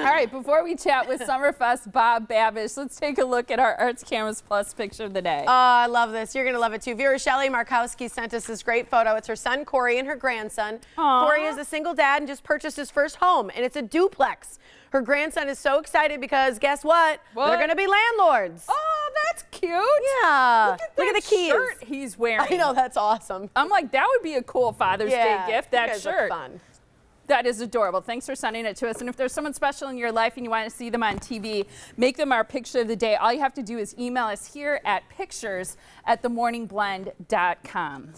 All right, before we chat with Summerfest Bob Babisch, let's take a look at our Art's Cameras Plus picture of the day. Oh, I love this. You're going to love it too. Viewer Shelley Markowski sent us this great photo. It's her son Corey and her grandson. Aww. Corey is a single dad and just purchased his first home, and it's a duplex. Her grandson is so excited because guess what? What? They're going to be landlords. Oh, that's cute. Yeah. Look at, Look at the keys. shirt he's wearing. I know, that's awesome. I'm like, that would be a cool Father's yeah. Day gift, that shirt. fun. That is adorable. Thanks for sending it to us. And if there's someone special in your life and you want to see them on TV, make them our picture of the day. All you have to do is email us here at pictures at themorningblend.com.